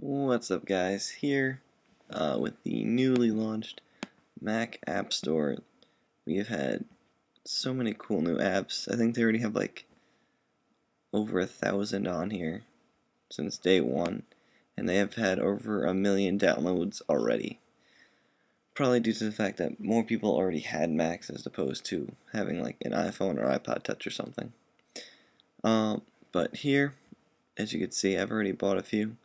What's up guys, here uh, with the newly launched Mac App Store. We have had so many cool new apps. I think they already have like over a thousand on here since day one and they have had over a million downloads already. Probably due to the fact that more people already had Macs as opposed to having like an iPhone or iPod Touch or something. Um, but here, as you can see, I've already bought a few.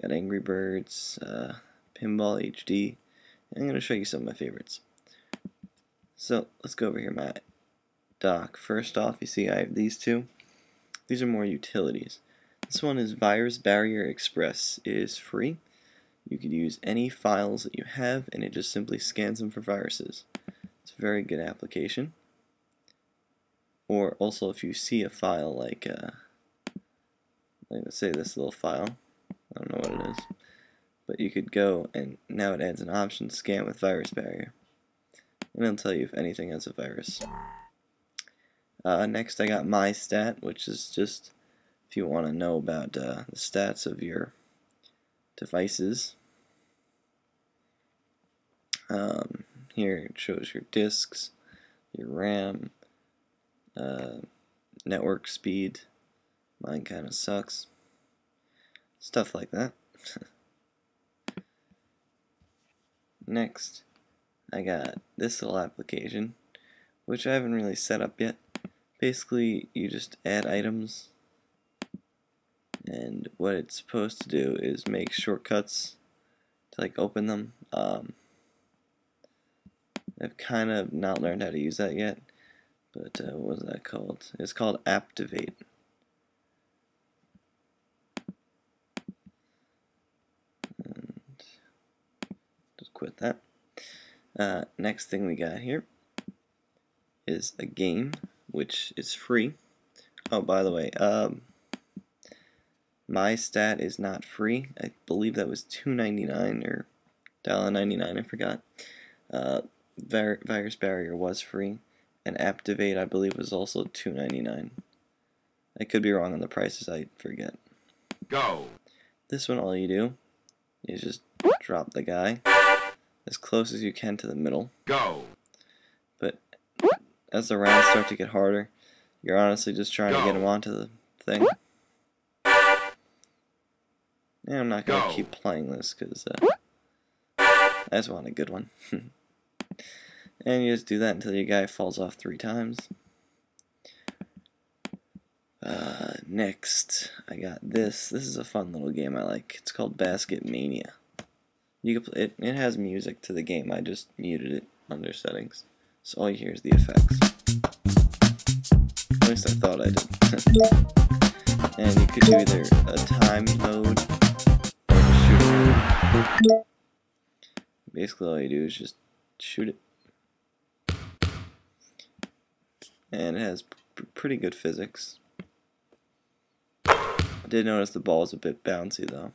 Got Angry Birds, uh, Pinball HD. I'm going to show you some of my favorites. So let's go over here, my dock. First off, you see I have these two. These are more utilities. This one is Virus Barrier Express. It is free. You could use any files that you have and it just simply scans them for viruses. It's a very good application. Or also if you see a file like, uh, like let's say this little file, I don't know what it is. But you could go and now it adds an option scan with virus barrier. And it'll tell you if anything has a virus. Uh, next I got iStat, which is just if you want to know about uh, the stats of your devices. Um, here it shows your disks, your RAM, uh, network speed. Mine kind of sucks stuff like that. Next, I got this little application, which I haven't really set up yet. Basically, you just add items, and what it's supposed to do is make shortcuts to like open them. Um, I've kind of not learned how to use that yet, but uh, what was that called? It's called Aptivate. Quit that. Uh, next thing we got here is a game, which is free. Oh, by the way, um, iStat is not free. I believe that was $2.99 or $1.99, I forgot. Uh, Virus Barrier was free, and Aptivate, I believe, was also $2.99. I could be wrong on the prices, I forget. Go! This one, all you do is just drop the guy as close as you can to the middle. Go. But as the rounds start to get harder, you're honestly just trying Go. to get him onto the thing. And I'm not going to keep playing this because uh, I just want a good one. and you just do that until your guy falls off three times. Uh, next, I got this. This is a fun little game I like. It's called Basket Mania. You can play, it, it has music to the game. I just muted it under settings. So all you hear is the effects. At least I thought I did. and you could do either a time mode or a shooting Basically all you do is just shoot it. And it has pretty good physics. I did notice the ball is a bit bouncy though.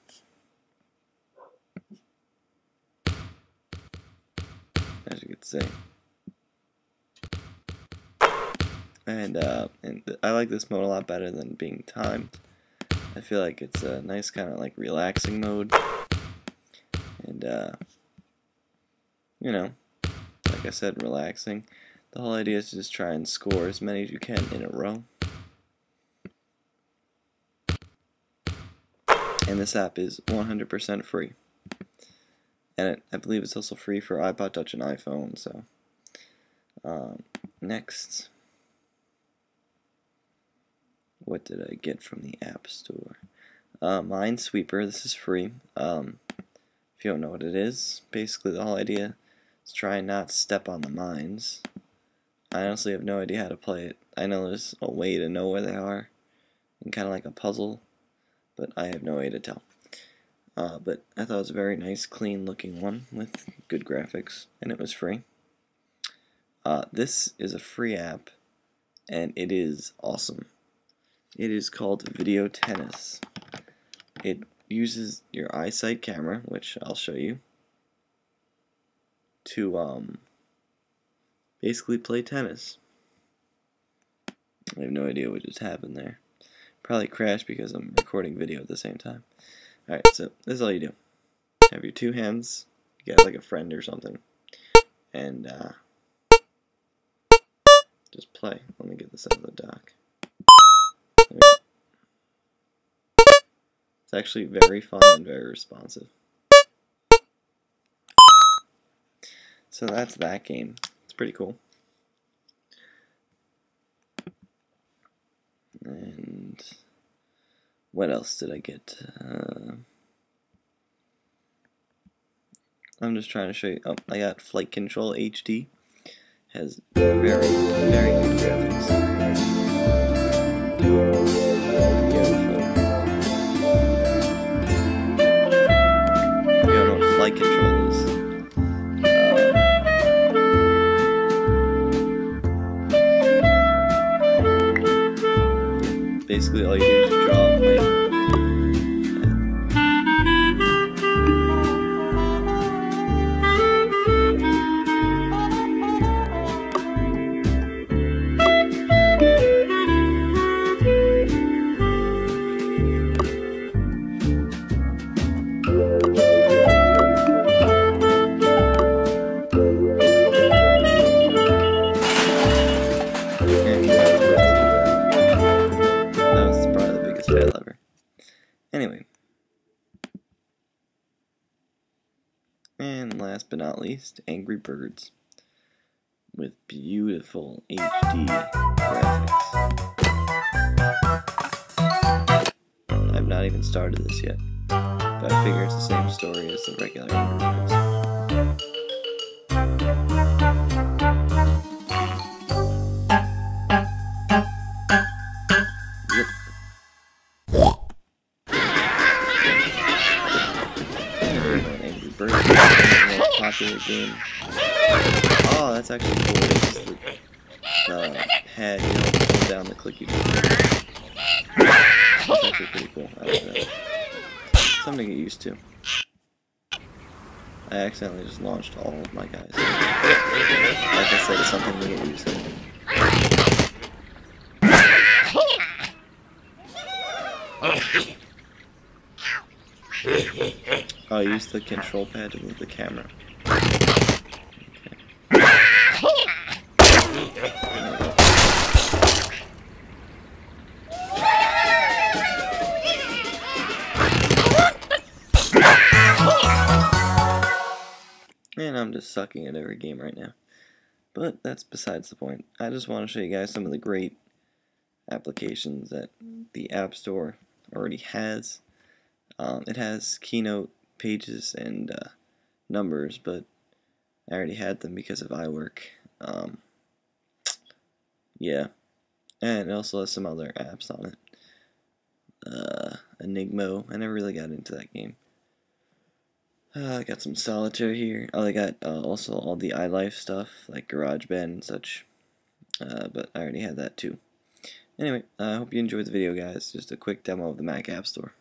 See. And uh, and I like this mode a lot better than being timed. I feel like it's a nice kind of like relaxing mode. And uh, you know, like I said, relaxing. The whole idea is to just try and score as many as you can in a row. And this app is 100% free and it, I believe it's also free for iPod Touch and iPhone. So um, next, what did I get from the App Store? Uh, Minesweeper. This is free. Um, if you don't know what it is, basically the whole idea is try and not step on the mines. I honestly have no idea how to play it. I know there's a way to know where they are, and kind of like a puzzle, but I have no way to tell. Uh, but I thought it was a very nice, clean looking one with good graphics, and it was free. Uh, this is a free app, and it is awesome. It is called Video Tennis. It uses your iSight camera, which I'll show you, to um, basically play tennis. I have no idea what just happened there. Probably crashed because I'm recording video at the same time. Alright, so this is all you do. Have your two hands, you get like a friend or something, and uh, just play. Let me get this out of the dock. It's actually very fun and very responsive. So that's that game. It's pretty cool. And what else did I get? Uh, I'm just trying to show you. Oh, I got Flight Control HD. Has very, very good graphics. Flight. Um, basically, all you do Anyway. And last but not least, Angry Birds. With beautiful HD graphics. I've not even started this yet. But I figure it's the same story as the regular Angry Birds. The game. Oh, that's actually cool. It's just the uh, head, you know, pull down the clicky button. That's actually pretty cool. I like that. Something to get used to. I accidentally just launched all of my guys. Like I said, it's something to get used to. Oh, use the control pad to move the camera. I'm just sucking at every game right now. But that's besides the point. I just want to show you guys some of the great applications that the App Store already has. Um, it has keynote pages and uh, numbers, but I already had them because of iWork. Um, yeah, and it also has some other apps on it. Uh, Enigmo. I never really got into that game. Uh, I got some solitaire here. Oh, I got uh, also all the iLife stuff like GarageBand and such. Uh, but I already had that too. Anyway, I hope you enjoyed the video, guys. Just a quick demo of the Mac App Store.